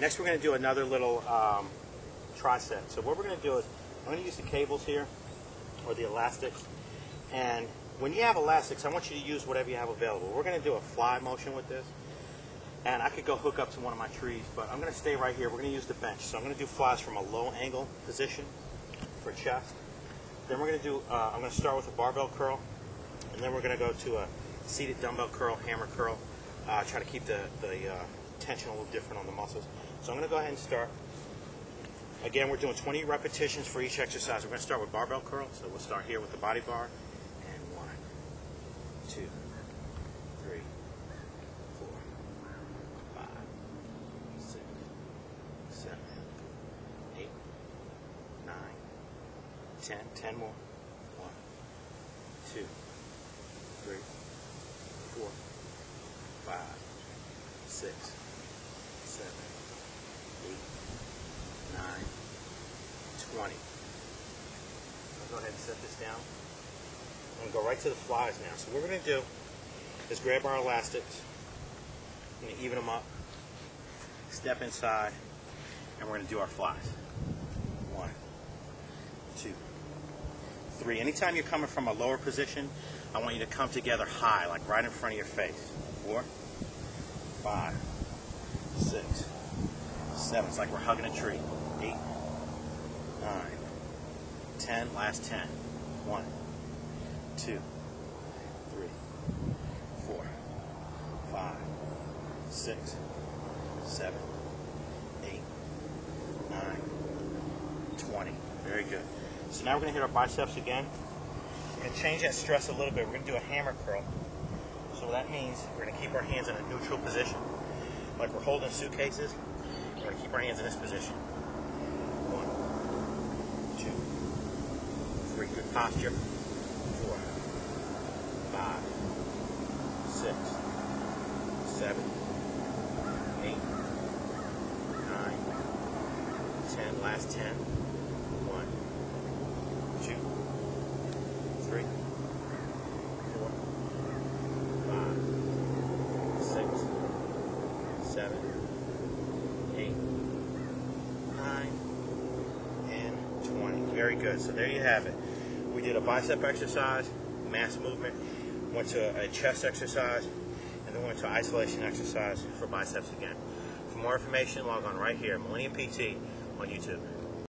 Next, we're going to do another little um, tri-set. So what we're going to do is, I'm going to use the cables here, or the elastics. And when you have elastics, I want you to use whatever you have available. We're going to do a fly motion with this. And I could go hook up to one of my trees, but I'm going to stay right here. We're going to use the bench. So I'm going to do flies from a low angle position for chest. Then we're going to do, uh, I'm going to start with a barbell curl. And then we're going to go to a seated dumbbell curl, hammer curl. Uh, try to keep the, the uh, tension a little different on the muscles. So I'm going to go ahead and start. Again, we're doing 20 repetitions for each exercise. We're going to start with barbell curl. So we'll start here with the body bar. And one, two, three, four, five, six, seven, eight, nine, ten. Ten more. One, two, three, four, five, six, seven, eight, nine, twenty. I'll go ahead and set this down. I'm gonna go right to the flies now. So what we're gonna do is grab our elastics, I'm gonna even them up, step inside, and we're gonna do our flies. One, two, three. Anytime you're coming from a lower position, I want you to come together high, like right in front of your face. Four, five, six, seven. It's like we're hugging a tree. Eight, nine, ten. Last ten. One, two, three, four, five, six, seven, eight, nine, twenty. Very good. So now we're going to hit our biceps again. We're going to change that stress a little bit. We're going to do a hammer curl. So that means we're going to keep our hands in a neutral position, like we're holding suitcases. We're to keep our hands in this position. One, two, three. Good posture. Four, five, six, seven, eight, nine, ten. Last ten. One, two, three, four, five, six, seven, eight, nine, and 20. Very good. So there you have it. We did a bicep exercise, mass movement, went to a chest exercise, and then went to isolation exercise for biceps again. For more information, log on right here, Millennium PT on YouTube.